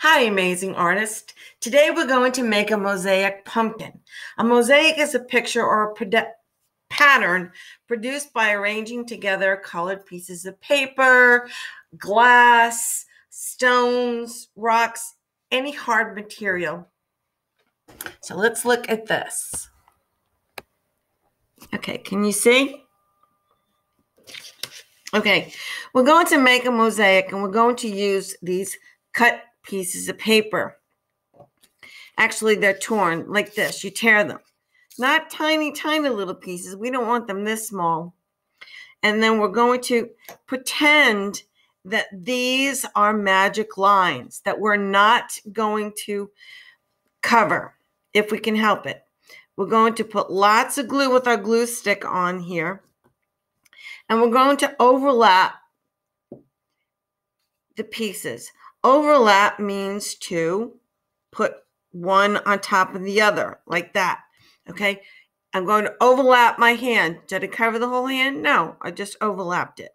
Hi, amazing artist. Today we're going to make a mosaic pumpkin. A mosaic is a picture or a pattern produced by arranging together colored pieces of paper, glass, stones, rocks, any hard material. So let's look at this. Okay, can you see? Okay, we're going to make a mosaic and we're going to use these cut pieces of paper. Actually, they're torn like this. You tear them. Not tiny, tiny little pieces. We don't want them this small. And then we're going to pretend that these are magic lines that we're not going to cover if we can help it. We're going to put lots of glue with our glue stick on here and we're going to overlap the pieces. Overlap means to put one on top of the other, like that. Okay. I'm going to overlap my hand. Did it cover the whole hand? No, I just overlapped it.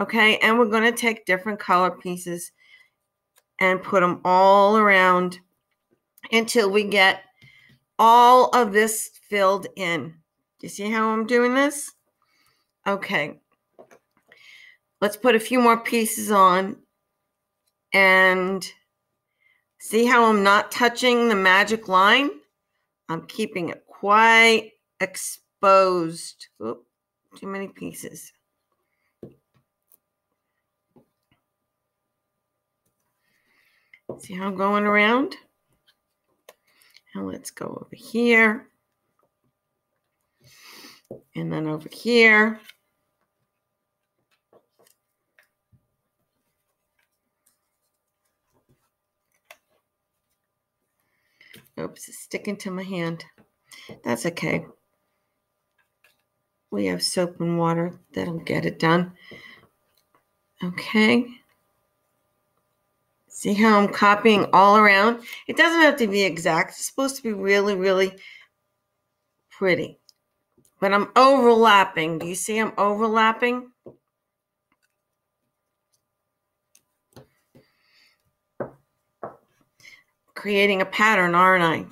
Okay. And we're going to take different color pieces and put them all around until we get all of this filled in. You see how I'm doing this? Okay. Let's put a few more pieces on and see how I'm not touching the magic line? I'm keeping it quite exposed. Oop, too many pieces. See how I'm going around? And let's go over here. And then over here. Oops, it's sticking to my hand. That's okay. We have soap and water. That'll get it done. Okay. See how I'm copying all around? It doesn't have to be exact. It's supposed to be really, really pretty. But I'm overlapping. Do you see I'm overlapping? Creating a pattern, aren't I?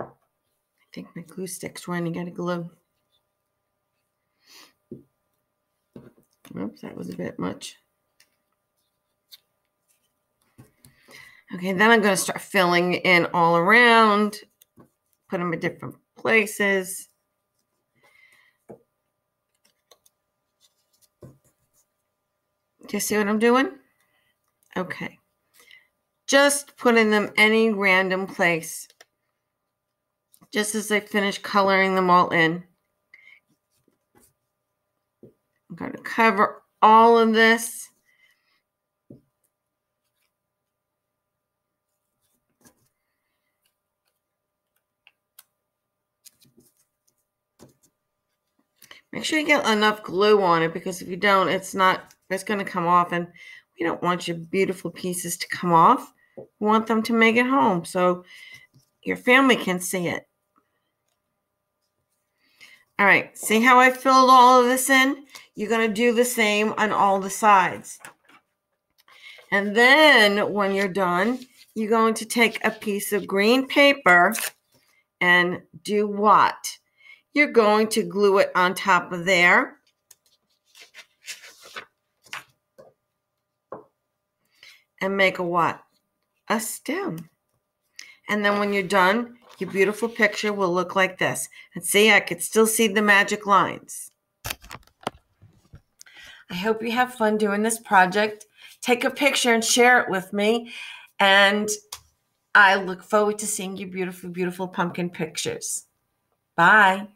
I think my glue stick's running out of glue. Oops, that was a bit much. Okay, then I'm going to start filling in all around, put them in different places. Do you see what I'm doing? Okay. Just putting them any random place. Just as I finish coloring them all in. I'm going to cover all of this. Make sure you get enough glue on it because if you don't, it's not, it's going to come off. And we don't want your beautiful pieces to come off. We want them to make it home so your family can see it. All right, see how I filled all of this in? You're going to do the same on all the sides. And then when you're done, you're going to take a piece of green paper and do what? You're going to glue it on top of there. And make a what? A stem. And then when you're done, your beautiful picture will look like this. And see, I could still see the magic lines. I hope you have fun doing this project. Take a picture and share it with me. And I look forward to seeing your beautiful, beautiful pumpkin pictures. Bye.